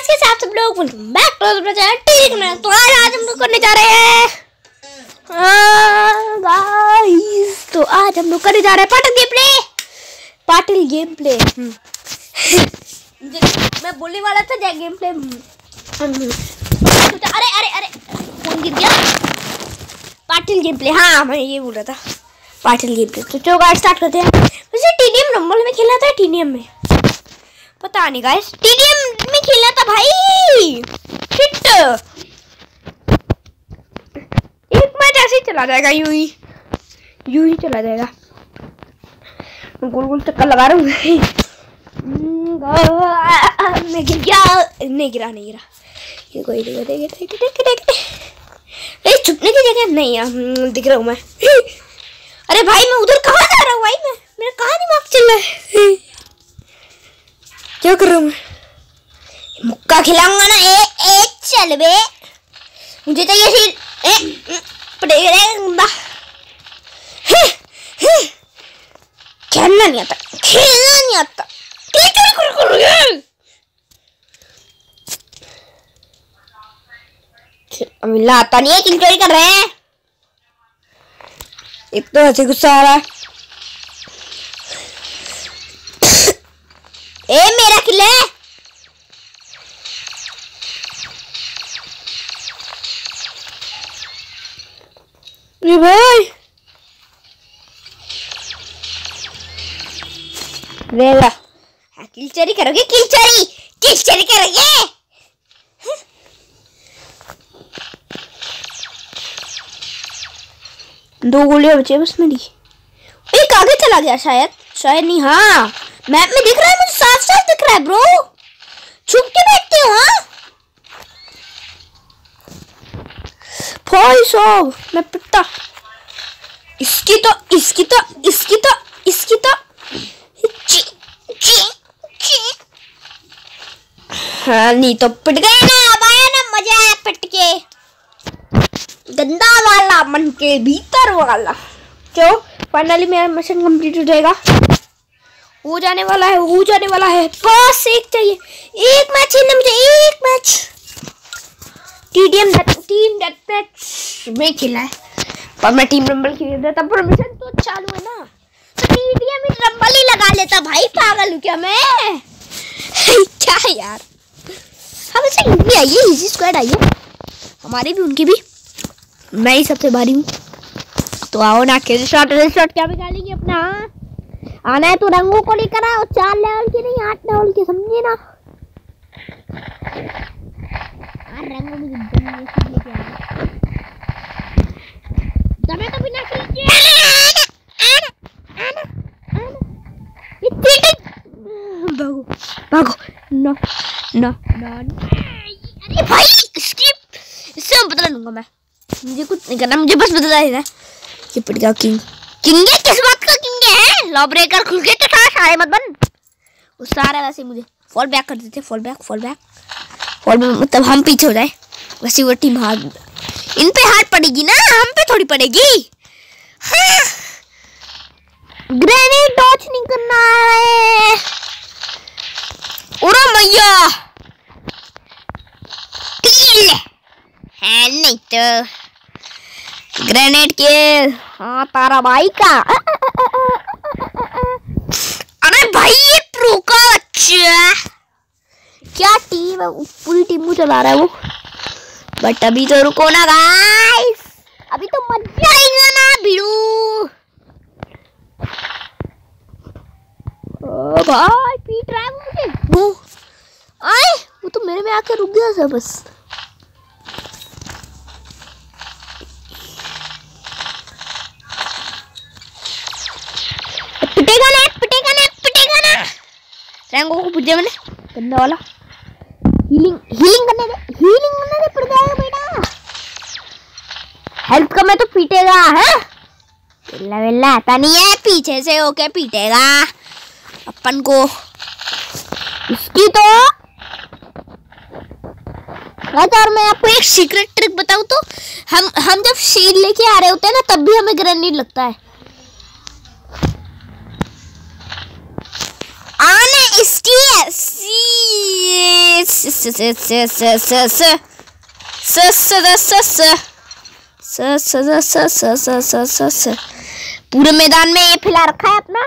Guys के साथ सब लोग welcome back to the channel ठीक ना तो आज आज हम लोग करने जा रहे हैं। गाइस तो आज हम लोग करने जा रहे हैं Patil game play Patil game play मैं बोलने वाला था जय गेम प्ले अरे अरे अरे, फ़ोन गिर गया। पाटिल गेम प्ले हाँ मैं ये बोल रहा था। पाटिल गेम प्ले तो चलो गाइस स्टार्ट करते हैं। वैसे टीडीएम रंबल में खेला था टीडीएम में? पता नहीं गाइस टीडीएम में खेला था भाई शिट एक मैच ऐसे ही चला जाएगा, यूँ ही। यूँ ही चला जाएगा। गोल गोल चक्कर लगा रहा हूँ। मैं गिर नहीं, गिरा नहीं गिरा। ये कोई नहीं, देख देख देख देख देख। छुपने की जगह नहीं यार दिख रहा हूँ मैं। अरे भाई, मैं उधर कहाँ जा रहा हूँ भाई? मैं, मेरा कहाँ दिमाग चल रहा है? क्या कर रहा हूँ मैं? मुक्का खिलाऊँगा ना। ए ए, चल बे। मुझे तो ये सी ए पड़ेगा खेलना नहीं आता खेलना नहीं आता मिलना आता नहीं है किल चोरी कर रहे हैं एक तो ऐसे गुस्सा आ रहा है ए मेरा किल अरे भाई वेला किल चोरी करोगे किल चोरी किल चोरी करोगे दो गोलियाँ बचे बस मेरी एक आगे चला गया शायद शायद नहीं हाँ मैप में दिख रहा है मुझे साफ़ साफ़ दिख रहा है ब्रो छुप के बैठते हो हाँ भाई साहब मैं पिट्टा। इसकी तो इसकी तो इसकी तो इसकी तो। ची, ची, ची। हाँ नहीं तो पिट गए ना अब आया ना मज़ा आया पिट के। गंदा वाला मन के भीतर वाला। क्यों? फाइनली मेरा मिशन कंप्लीट हो जाएगा। हो जाने वाला है हो जाने वाला है। बस एक चाहिए। एक मैच खेलना मुझे एक मैच टीडीएम मैच में खेला है पर मैं टीम रंबल खेल तो चालू है ना। तो टीडीएम रंबल ही लगा लेता, भाई, पागल हूँ क्या मैं? क्या यार? हम इजी आइए इजी स्क्वाड आइए हमारी भी, उनकी भी। मैं ही सबसे भारी हूँ। तो आओ ना खेल शॉट शॉट क्या बिगाड़ेंगे अपना? आना है तो रंगों को लेकर आओ, चार लेवल के नहीं, आठ लेवल के, समझे ना? रंगों में भागो नो नो नो अरे भाई इससे बदला लूँगा मैं मुझे कुछ नहीं करना मुझे बस बदला ये पड़ गया किंग किंग किस बात का किंग है लॉ ब्रेकर खुल के तो सारे मत बन वो सारा वैसे मुझे फॉल बैक कर देते fall back fall back fall back मतलब हम पीछे हो जाए वैसे वो टीम हार इन पे हार पड़ेगी ना, हम पे थोड़ी पड़ेगी। हाँ। ग्रेनेड डॉच नहीं करना है। उड़ा मैया। है नहीं तो। ग्रेनेड के हाँ तारा भाई का। अरे भाई, ये प्रो का बच्चा क्या टीम है? पूरी टीम को चला रहा है वो। बट अभी तो रुको ना गाइस अभी तो मज़ा आएगा ना, भिड़ू। भाई, पीट रहा है मुझे। वो, आए, वो तो मेरे में आकर रुक गया था बस। पिटेगा ना पिटेगा ना पिटेगा ना। रैंगो को पूछा मैंने गंदा वाला। हीलिंग हीलिंग करने दे हीलिंग करने हेल्प का मैं तो पीटेगा है वेला वेला आता नहीं है पीछे से होके पीटेगा अपन को इसकी तो और मैं आपको एक सीक्रेट ट्रिक बताऊँ तो हम हम जब शील्ड लेके आ रहे होते हैं ना तब भी हमें ग्रेनेड लगता है आने इसकी पूरे मैदान में ये फैला रखा है अपना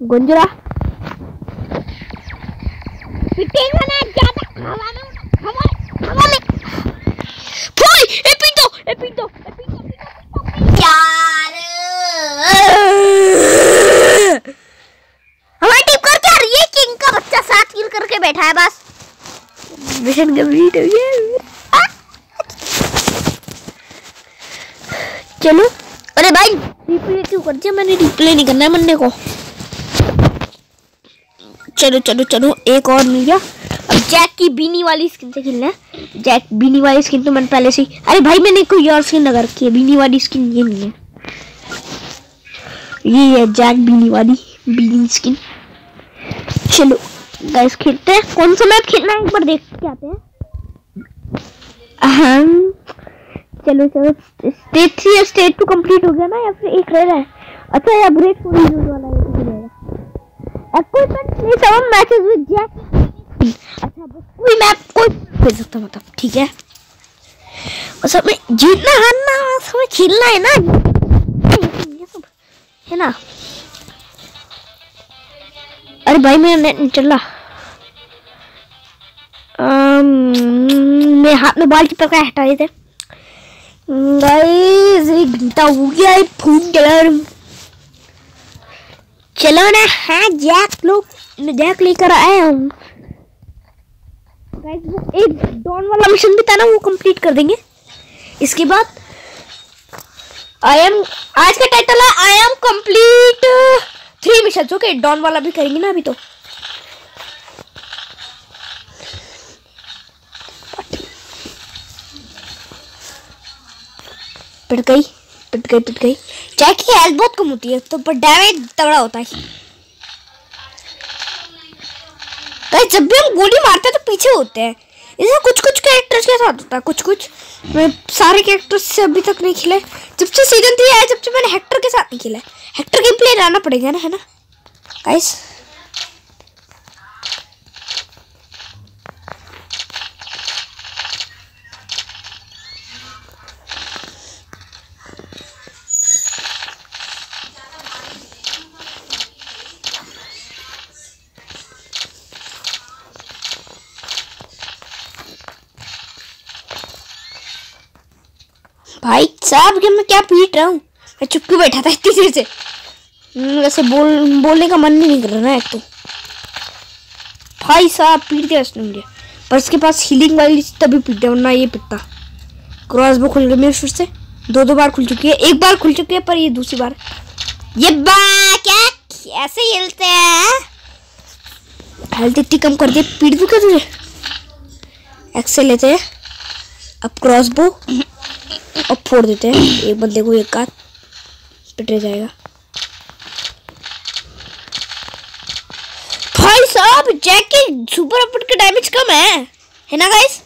गुंजरा पिटेगा ना ज़्यादा हवा में हवा हवा में फोई ए पीटो ए पीटो ए पीटो यार हमारी टीम कर क्या रही है किंग का बच्चा सात किल करके बैठा है बस मिशन कंप्लीट हो गया चलो। अरे भाई। रिप्ले क्यों कर दिया मैंने रिप्ले नहीं करना है मंडे को। चलो चलो चलो एक और मिल गया। अब जैक की बीनी वाली स्किन से खेलना है। जैक बीनी वाली स्किन तो मैंने पहले से ही अरे भाई मैंने कोई और स्किन लगा रखी है। बीनी वाली स्किन ये नहीं है। ये है जैक बीनी वाली बीनी स्किन चलो गाइस खेलते हैं। कौन सा मैच खेलना है? एक बार देख के आते हैं। चलो चलो। स्टेट थ्री या स्टेट टू कंप्लीट हो गया ना, या फिर एक रह रहा है? अच्छा या ब्रेक फोर यूज़ वाला है एक रहेगा equipment play some matches with Jack अच्छा बस। कोई मैप कोई खेल सकता मतलब ठीक है? बस हमें जीतना, हारना हमें खेलना है ना? ये सब है ना? अरे भाई, मेरा नेट नहीं चल रहा। मेरे हाथ में बाल्टी पकड़ा हटा देते गाइस एक घंटा हो गया है फ़ोन चला चलो ना हाँ जैक लोग, मैं जैक लेकर आया हूँ। गाइस वो एक डॉन वाला मिशन भी था ना, वो कंप्लीट कर देंगे। इसके बाद आई एम आज का टाइटल है I am complete three mission okay don वाला भी करेंगे ना अभी तो। पिट गई पिट गई पिट गई। जैक की हेल्थ बहुत कम होती है तो पर डैमेज तगड़ा होता है। गाइस जब भी हम गोली मारते हैं तो पीछे होते हैं। इसमें कुछ कुछ कैरेक्टर्स के साथ होता है कुछ कुछ मैं सारे कैरेक्टर्स से अभी तक नहीं खेला। जब से सीज़न थ्री आया, जब से मैंने हेक्टर के साथ नहीं खेला। हेक्टर गेम प्ले लाना पड़ेगा ना, है ना? गाइस भाई साहब कि मैं क्या पीट रहा हूँ? मैं चुप क्यों बैठा था इतनी देर से? हम्म, वैसे बोल बोलने का मन नहीं कर रहा ना एक तो। भाई साहब पीट दिया उसने मुझे। पर इसके पास हीलिंग वाली तभी पीट दिया वरना ये पिटता। क्रॉस बो खुल गई मेरे फिर से। दो दो बार खुल चुकी है। एक बार खुल चुकी है पर ये दूसरी बार। ये बा क्या ऐसे हिलते हैं? हेल्थ इतनी कम कर दी पीट दूँ क्या तुझे? एक्से लेते हैं। अब क्रॉस बो और फोड़ देते हैं। एक बंदे को एक काट पिटे जाएगा। भाई साहब जैक के सुपर अपट का डैमेज कम है। है ना गाइस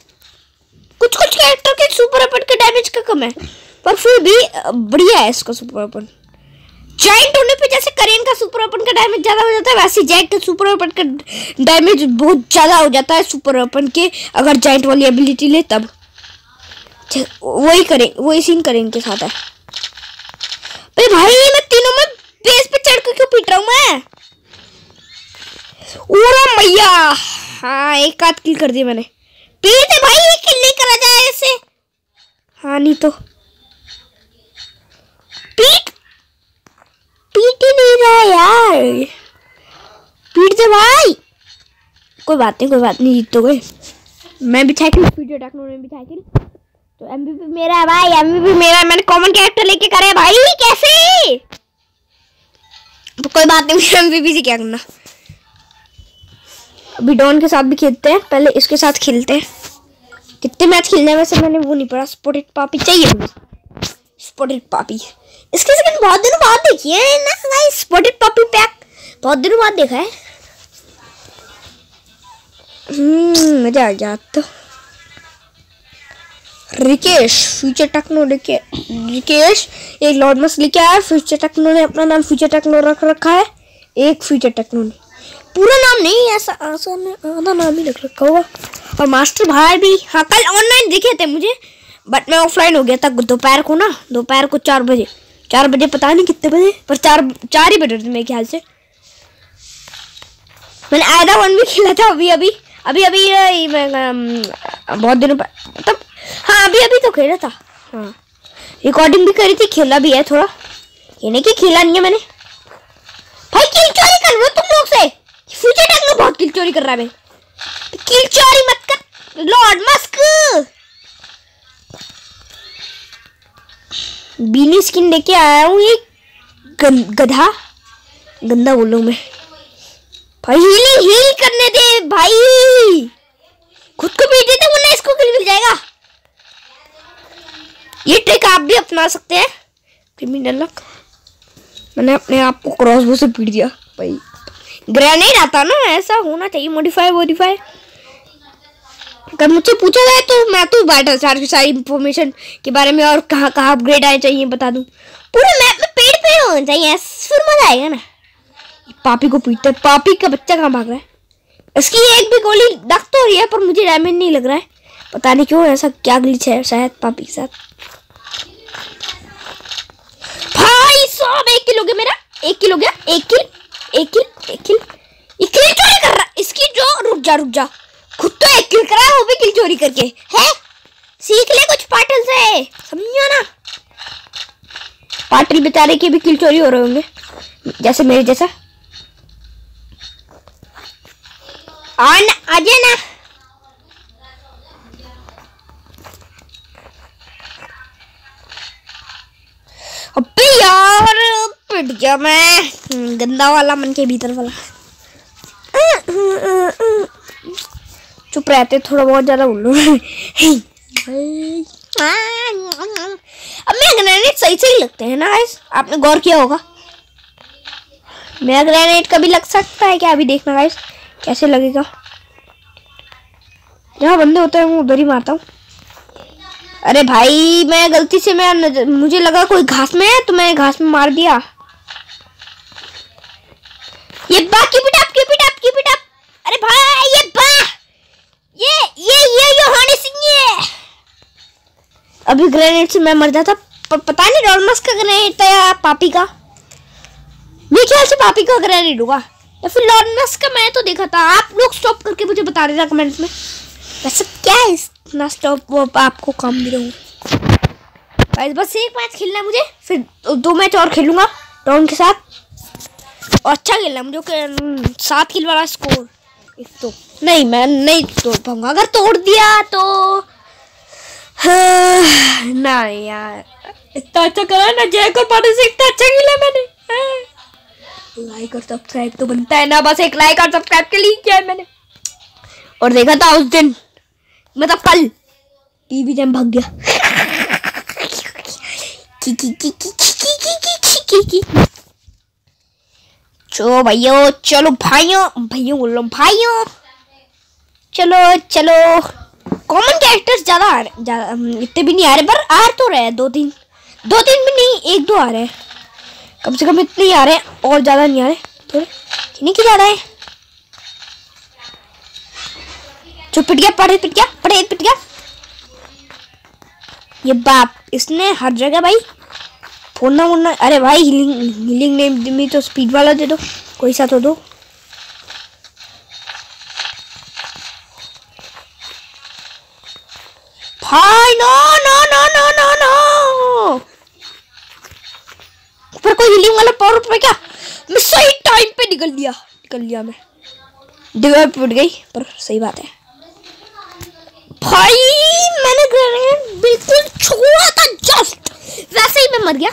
कुछ कुछ कैरेक्टर के सुपर अपट का डैमेज का कम है। पर फिर भी, बढ़िया है इसका सुपर अपन जाइंट होने पे जैसे करेन का सुपर अपन का डैमेज ज़्यादा हो जाता है, वैसे जैक का सुपर अपन का डैमेज बहुत ज़्यादा हो जाता है सुपर अपन के। अगर जाइंट वाली एबिलिटी ले, तब। वही करें, वही सीन करें के साथ है भाई भाई, मैं तीनों में बेस पे चढ़ के क्यों पीट रहा हूँ, मैं? ओरा मैया! हाँ एक आध किल कर दी मैंने। पीट दे भाई ये किल नहीं करा जाए ऐसे। हाँ नहीं तो। पीट पीट ही नहीं रहा यार। पीट दे भाई। कोई बात नहीं, कोई बात नहीं, जीत तो गए। मैं भी साइकिल वीडियो टेक्नो में भी साइकिल तो एमवीपी मेरा है भाई एमवीपी मेरा है, मैंने कॉमन कैरेक्टर लेके करे भाई, कैसे? तो कोई बात नहीं एमवीपी से क्या करना? अभी डॉन के साथ भी खेलते हैं, पहले इसके साथ खेलते हैं। कितने मैच खेलने वैसे मैंने वो नहीं पढ़ा स्पोर्टेड पापी चाहिए मुझे। स्पोर्टेड पापी इसकी स्किन बहुत दिनों बाद देखी है ना गाइस स्पोर्टेड पापी पैक बहुत दिनों बाद देखा है। हम्म मज़ा आ गया तो। रिकेश फ्यूचर टेक्नो रिकेश एक लॉर्ड मस लेके आया फ्यूचर टेक्नो ने अपना नाम फ्यूचर टेक्नो रख रखा है एक फ्यूचर टेक्नो ने। पूरा नाम नहीं ऐसा आसान आधा नाम ही रख रखा होगा। और मास्टर भाई भी हाँ कल ऑनलाइन दिखे थे मुझे बट मैं ऑफलाइन हो गया था दोपहर को ना दोपहर को चार बजे। चार बजे पता नहीं कितने बजे पर चार चार ही बजे थे मेरे ख्याल से। मैंने आयदा वन भी खेला था अभी अभी अभी अभी ये मैं अम, बहुत दिनों पर मतलब हाँ अभी अभी तो खेला था। हाँ। रिकॉर्डिंग भी करी थी खेला भी है थोड़ा। ये नहीं कि खेला नहीं है मैंने। भाई किल चोरी कर रहे हो तुम लोग से। फ्यूचर टेक में बहुत किल चोरी कर रहा है मैं किल चोरी मत कर लॉर्ड मस्क बीनी स्किन लेके आया हूँ ये गधा। गंदा बोल रहा मैं। भाई हील हील करने दे भाई। खुद को बीट देते वरना इसको किल मिल जाएगा ट्रिक आप भी अपना सकते हैं। क्रिमिनल लक मैंने अपने आप को क्रॉसबो से पीट दिया। भाई ग्रेनेड आता ना, ऐसा होना चाहिए मॉडिफाई वॉडिफाई अगर मुझसे पूछा जाए तो मैं तो चार की सारी इंफॉर्मेशन के बारे में और कहाँ कहाँ अपग्रेड आए चाहिए बता दूँ। पूरे मैप में पेड़ पेड़ होने चाहिए फिर मज़ा आएगा ना। पापी को पीटता है, पापी का बच्चा कहाँ भाग रहा है? इसकी एक भी गोली दख तो रही है, पर मुझे डैमेज नहीं लग रहा है। पता नहीं क्यों, ऐसा क्या ग्लिच है शायद पापी के साथ। भाई साहब एक किलो गया मेरा। एक किलो गया, एक किल एक किल एक किल। ये किल चोरी कर रहा, इसकी जो रुक जा रुक जा। खुद तो एक किल करा है वो भी किल चोरी करके। है? सीख ले कुछ पाटिल से। समझो ना? पाटिल बेचारे के भी किल चोरी हो रहे होंगे। जैसे मेरे जैसा। आन आजे ना। पिट गया मैं। गंदा वाला मन के भीतर वाला। चुप रहते, थोड़ा बहुत ज़्यादा बोलो अब मैं ग्रेनेड सही सही लगते हैं ना गाइस आपने गौर किया होगा। मेरा कभी लग सकता है क्या? अभी देखना गाइस कैसे लगेगा। जहाँ बंदे होते हैं उधर ही मारता हूँ। अरे भाई, मैं गलती से मैं मुझे लगा कोई घास में है तो मैं घास में मार दिया ये बा keep it up keep it up keep it up अरे भाई ये बा ये ये ये योहानी सिंह ये अभी ग्रेनेड से मैं मर जाता पर पता नहीं डॉलमस का ग्रेनेड था या पापी का? मेरे ख्याल से पापी का ग्रेनेड होगा। या फिर लॉर्डमस का मैं तो देखा था। आप लोग स्टॉप करके मुझे बता देना कमेंट्स में। वैसे क्या है इतना स्टॉप वो आपको काम दे रहा। हूँ बस एक मैच खेलना है मुझे, फिर दो मैच और खेलूँगा डाउन के साथ। और अच्छा खेलना मुझे सात किल वाला स्कोर एक तो नहीं, मैं नहीं तोड़ पाऊँगा। अगर तोड़ दिया तो ना यार इतना अच्छा करा ना जय को से इतना अच्छा खेला मैंने लाइक और सब्सक्राइब तो बनता है ना बस एक लाइक और सब्सक्राइब के लिए किया है मैंने और देखा था उस दिन मतलब कल टीवी जम भाग गया चलो भाइयों चलो भाइयों भाइयों बोलो भाइयों चलो चलो कॉमन कैरेक्टर्स ज़्यादा आ रहे इतने भी नहीं आ रहे, पर आ तो रहे दो तीन दो तीन भी नहीं, एक दो आ रहे हैं। कम से कम इतने ही आ रहे हैं, और ज़्यादा नहीं आ रहे, थोड़े कितने की जा रहे हैं? जो पिट गया, पढ़े पिट गया, पढ़े पिट गया। ये बाप, इसने हर जगह भाई फोड़ना वोड़ना अरे भाई हीलिंग हीलिंग नेम तो स्पीड वाला दे दो, कोई सा तो दो। भाई no no no no no no. पर कोई हीलिंग वाला पावर पे क्या? मैं सही टाइम पे निकल लिया निकल लिया मैं। दीवार टूट गई, पर सही बात है। भाई, मैंने ग्रेनेड बिल्कुल छोड़ा था जस्ट वैसे ही मैं मर गया।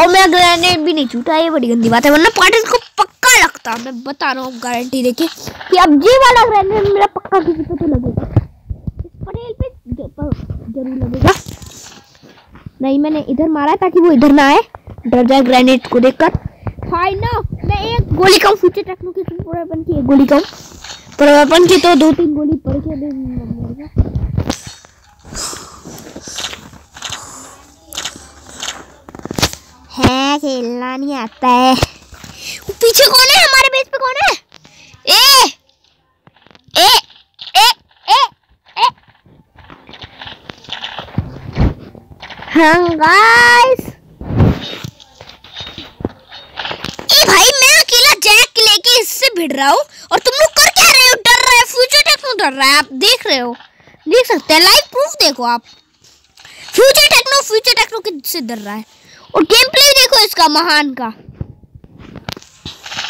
और मेरा ग्रेनेड भी नहीं छूटा, ये बड़ी गंदी बात है, वरना पार्टिस को पक्का लगता। मैं बता रहा हूँ गारंटी देके कि अब ये वाला ग्रेनेड मेरा पक्का किसी पे तो लगेगा। ज़रूर लगेगा। नहीं, मैंने इधर मारा ताकि वो इधर ना आए। डर जाए ग्रेनेड को देखकर। ना, मैं एक गोली खाऊं फ्यूचर टेक्नो की पूरा बन की एक गोली खाऊं। पर अपन की तो दो तीन गोली पड़ के है, खेलना नहीं आता है। पीछे कौन है? हमारे बेस पे कौन है ए ए ए हाँ गाइस ए भाई मैं अकेला जैक लेके इससे भिड़ रहा हूँ और तुम लोग कर क्या रहे हो? डर रहे हो? फ्यूचर टेक्नो डर रहा है। आप देख रहे हो। देख सकते हैं। लाइव प्रूफ देखो आप। फ्यूचर टेक्नो फ्यूचर टेक्नो किससे डर रहा है? और गेम प्ले देखो इसका महान का।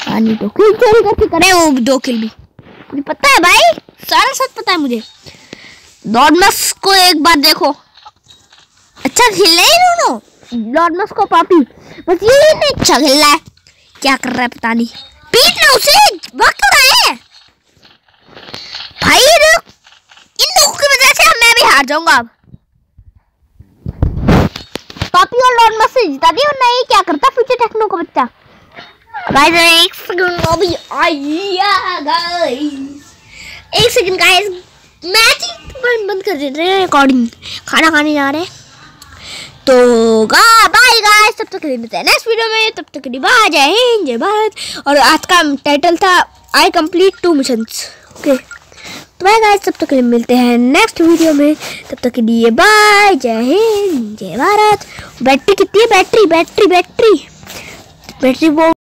पानी तो किल चोरी करके करे। वो दो किल भी। मुझे पता है भाई। सारा सच पता है मुझे। डॉडमस को एक बार देखो। अच्छा खेल रहे हैं दोनों? डॉडमस को पापी बस ये नहीं। अच्छा खेल रहा है। क्या कर रहा है पता नहीं। पीट ना उसे। वक्त तो रहा है। भाई इन लोगों की वजह से मैं भी हार जाऊँगा अब। पापी और लॉर्ड मस्त से जिता दिया और नहीं क्या करता फ्यूचर टेक्नो का बच्चा? गाइस एक सेकंड अभी आइया गाइस एक सेकंड गाइस मैच बंद कर दे रहे हैं रिकॉर्डिंग खाना खाने जा रहे हैं। तो बाय गाइस तब तक मिलते हैं नेक्स्ट वीडियो में। तब तक बाय जय हिंद, जय भारत। और आज का टाइटल था I complete two mission okay तो बाय गाइस तब तक मिलते हैं नेक्स्ट वीडियो में। तब तक के लिए बाय जय हिंद, जय भारत। बैटरी कितनी है? बैटरी बैटरी बैटरी बैटरी वो